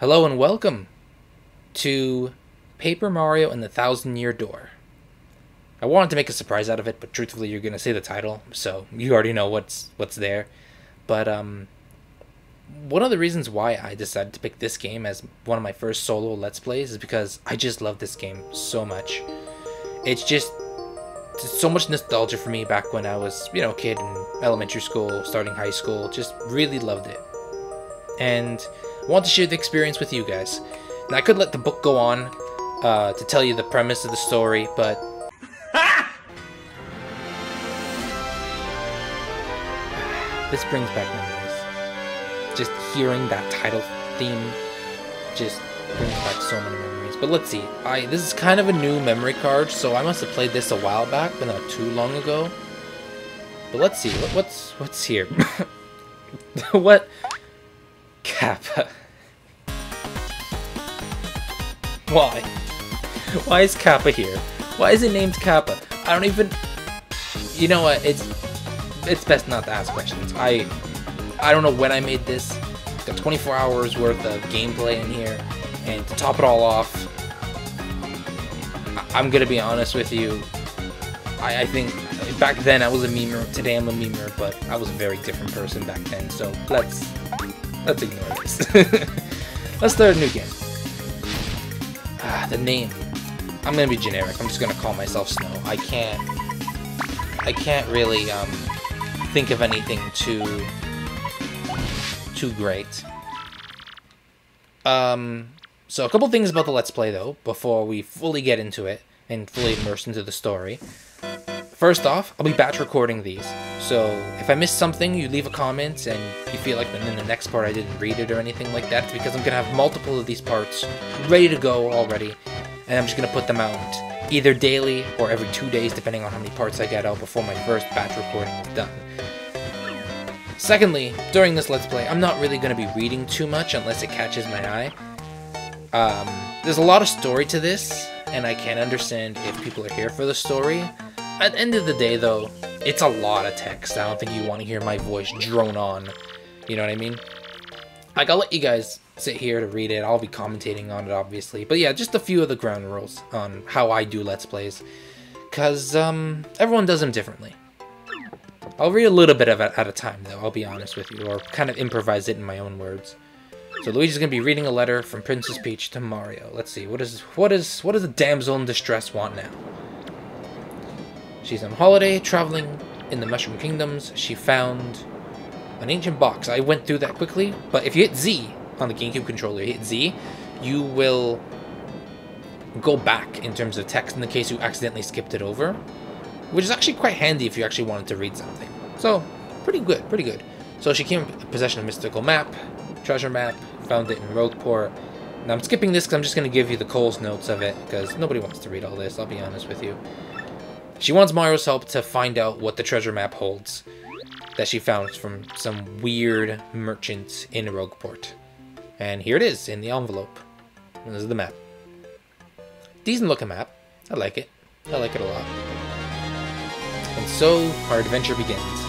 Hello and welcome to Paper Mario and the Thousand Year Door. I wanted to make a surprise out of it, but truthfully, you're gonna say the title, so you already know what's what's there. But um, one of the reasons why I decided to pick this game as one of my first solo Let's Plays is because I just love this game so much. It's just so much nostalgia for me back when I was, you know, a kid in elementary school, starting high school. Just really loved it. And Want to share the experience with you guys. And I could let the book go on uh, to tell you the premise of the story, but this brings back memories. Just hearing that title theme just brings back so many memories. But let's see. I this is kind of a new memory card, so I must have played this a while back, but not too long ago. But let's see. What, what's what's here? what Kappa? Why? Why is Kappa here? Why is it named Kappa? I don't even. You know what? It's it's best not to ask questions. I I don't know when I made this. It's got 24 hours worth of gameplay in here, and to top it all off, I- I'm gonna be honest with you. I, I think back then I was a memer. Today I'm a memer, but I was a very different person back then. So let's let's ignore this. let's start a new game. Ah, the name. I'm gonna be generic. I'm just gonna call myself Snow. I can't. I can't really um, think of anything too too great. Um, so a couple things about the Let's Play though before we fully get into it and fully immerse into the story. First off, I'll be batch recording these. So if I miss something, you leave a comment and you feel like in the next part I didn't read it or anything like that, because I'm gonna have multiple of these parts ready to go already, and I'm just gonna put them out either daily or every two days, depending on how many parts I get out before my first batch recording is done. Secondly, during this Let's Play, I'm not really going to be reading too much unless it catches my eye. Um, there's a lot of story to this, and I can't understand if people are here for the story. At the end of the day, though, it's a lot of text. I don't think you want to hear my voice drone on. You know what I mean? Like, I'll let you guys sit here to read it. I'll be commentating on it, obviously. But yeah, just a few of the ground rules on how I do Let's Plays. Because, um, everyone does them differently. I'll read a little bit of it at a time, though, I'll be honest with you, or kind of improvise it in my own words. So Luigi's gonna be reading a letter from Princess Peach to Mario. Let's see, what is what is what does the damsel in distress want now? She's on holiday, traveling in the Mushroom Kingdoms. She found an ancient box. I went through that quickly, but if you hit Z on the GameCube controller, hit Z, you will go back in terms of text in the case you accidentally skipped it over which is actually quite handy if you actually wanted to read something. So, pretty good, pretty good. So she came in possession of mystical map, treasure map, found it in Rogueport. Now I'm skipping this because I'm just going to give you the Cole's notes of it, because nobody wants to read all this, I'll be honest with you. She wants Mario's help to find out what the treasure map holds that she found from some weird merchant in Rogueport. And here it is, in the envelope. This is the map. Decent looking map. I like it. I like it a lot. And so, our adventure begins.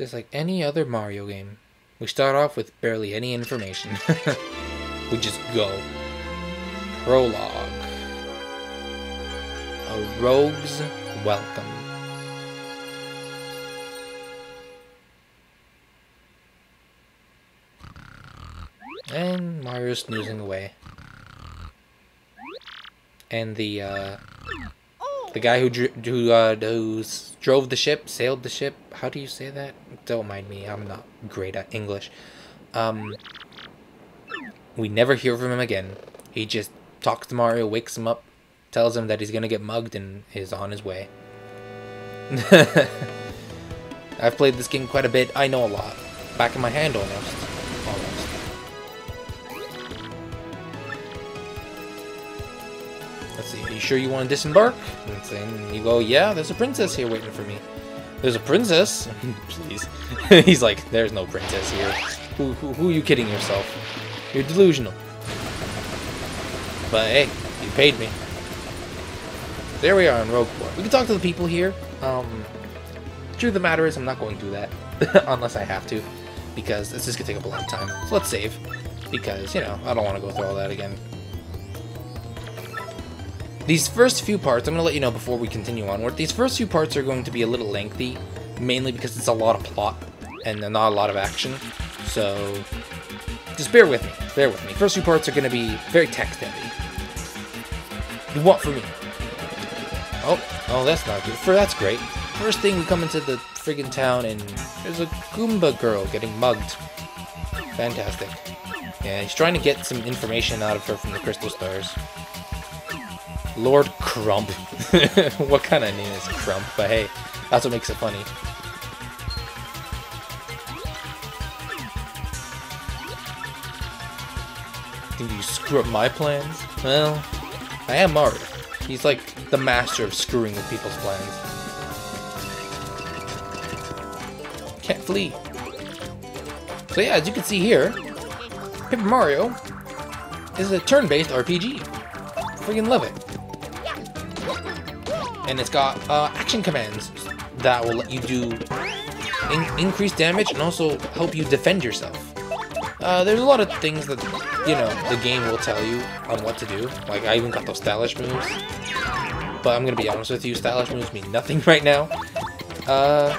Just like any other Mario game, we start off with barely any information. we just go. Prologue. A rogue's welcome. And Mario's snoozing away. And the uh, the guy who who uh, who drove the ship, sailed the ship. How do you say that? Don't mind me. I'm not great at English. Um, we never hear from him again. He just talks to Mario, wakes him up, tells him that he's gonna get mugged, and is on his way. I've played this game quite a bit. I know a lot. Back in my hand. Almost. Let's see. Are you sure you want to disembark? And you go, yeah, there's a princess here waiting for me. There's a princess? Please. He's like, there's no princess here. Who, who, who are you kidding yourself? You're delusional. But hey, you paid me. There we are in Rogueport. We can talk to the people here. Um, truth of the matter is, I'm not going through that unless I have to, because this is gonna take up a lot of time. So let's save, because you know I don't want to go through all that again. These first few parts, I'm gonna let you know before we continue onward. These first few parts are going to be a little lengthy, mainly because it's a lot of plot and not a lot of action. So just bear with me. Bear with me. First few parts are gonna be very text heavy. What for me? Oh, oh, that's not good. For that's great. First thing, we come into the friggin' town, and there's a Goomba girl getting mugged. Fantastic. Yeah, he's trying to get some information out of her from the Crystal Stars. Lord Crump. what kind of name is Crump? But hey, that's what makes it funny. Think you screw up my plans? Well, I am Mario. He's like the master of screwing with people's plans. Can't flee. So yeah, as you can see here, Paper Mario is a turn-based RPG. Freaking love it. And it's got uh, action commands that will let you do in increased damage and also help you defend yourself. Uh, there's a lot of things that, you know, the game will tell you on what to do. Like, I even got those stylish moves. But I'm gonna be honest with you, stylish moves mean nothing right now. Uh,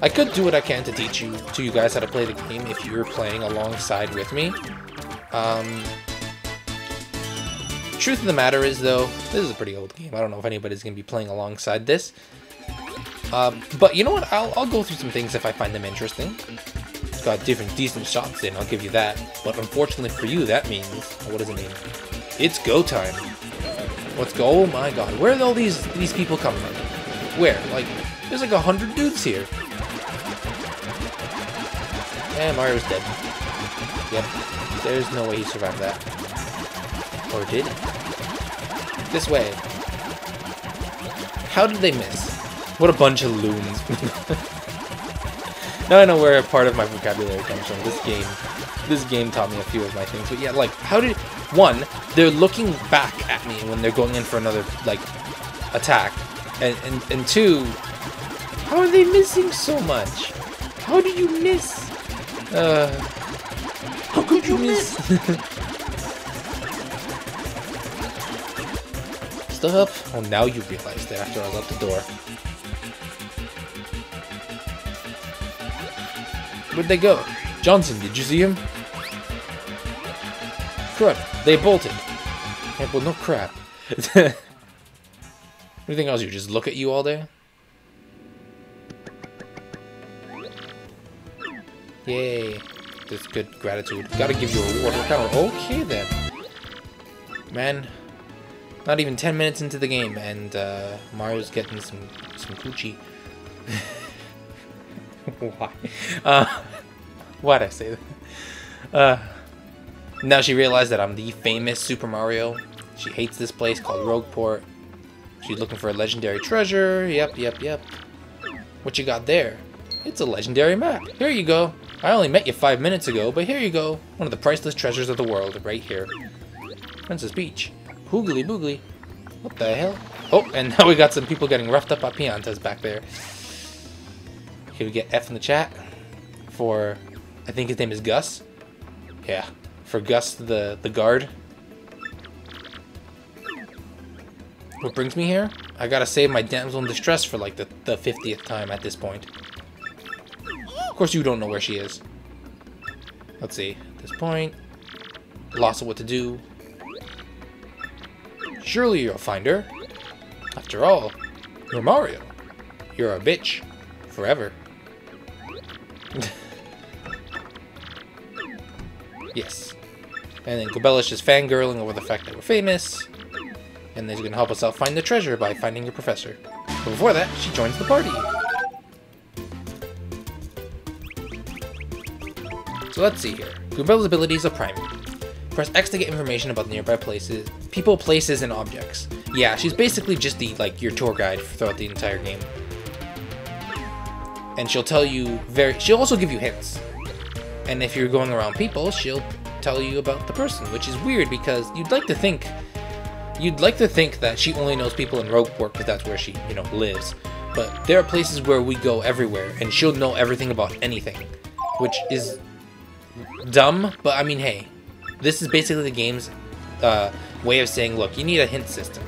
I could do what I can to teach you, to you guys how to play the game if you're playing alongside with me. Um, truth of the matter is, though, this is a pretty old game. I don't know if anybody's going to be playing alongside this. Um, but you know what? I'll, I'll go through some things if I find them interesting. It's got different decent shots in, I'll give you that. But unfortunately for you, that means... What does it mean? It's go time. Let's go. Oh my god. Where did all these, these people come from? Where? Like, there's like a hundred dudes here. And Mario's dead. Yep. There's no way he survived that. Or did he? This way. How did they miss? What a bunch of loons. now I know where a part of my vocabulary comes from. This game, this game taught me a few of my things. But yeah, like, how did... One, they're looking back at me when they're going in for another, like, attack. And, and, and two, how are they missing so much? How did you miss? Uh... How could you miss? Stop. Oh, now you realize that after I left the door. Where'd they go? Johnson, did you see him? Crap, they bolted. Yeah, well, no crap. Anything else? You just look at you all day? Yay. That's good gratitude. Gotta give you a reward. Okay, then. Man, not even 10 minutes into the game, and uh, Mario's getting some, some coochie. Why? Uh, why'd I say that? Uh, now she realized that I'm the famous Super Mario. She hates this place called Rogueport. She's looking for a legendary treasure. Yep, yep, yep. What you got there? It's a legendary map. Here you go. I only met you five minutes ago, but here you go. One of the priceless treasures of the world, right here. Princess Peach. Hoogly boogly. What the hell? Oh, and now we got some people getting roughed up by Piantas back there. Can we get F in the chat for, I think his name is Gus. Yeah, for Gus the, the guard. What brings me here? I gotta save my damsel in distress for like the, the 50th time at this point. Of course you don't know where she is. Let's see. At this point, lost of what to do. Surely you'll find her. After all, you're Mario. You're a bitch. Forever. yes. And then Goombella's just fangirling over the fact that we're famous. And then he's gonna help us out find the treasure by finding your professor. But before that, she joins the party. So let's see here. Goombella's abilities are primary. Press X to get information about nearby places, people, places, and objects. Yeah, she's basically just the, like, your tour guide throughout the entire game. and she'll tell you very. She'll also give you hints, and if you're going around people, she'll tell you about the person, which is weird because you'd like to think. You'd like to think that she only knows people in Rogueport because that's where she, you know, lives. But there are places where we go everywhere, and she'll know everything about anything, which is dumb. But I mean, hey, this is basically the game's uh, way of saying, look, you need a hint system.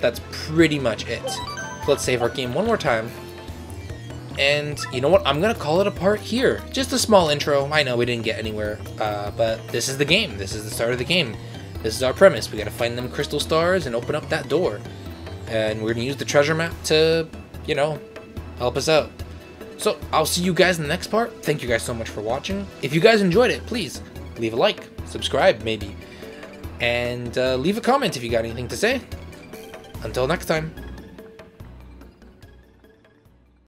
That's pretty much it. Let's save our game one more time. And you know what? I'm gonna call it a part here. Just a small intro. I know we didn't get anywhere, uh, but this is the game. This is the start of the game. This is our premise. We gotta find them crystal stars and open up that door. And we're gonna use the treasure map to, you know, help us out. So I'll see you guys in the next part. Thank you guys so much for watching. If you guys enjoyed it, please leave a like, subscribe maybe, and uh, leave a comment if you got anything to say. Until next time.